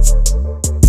Música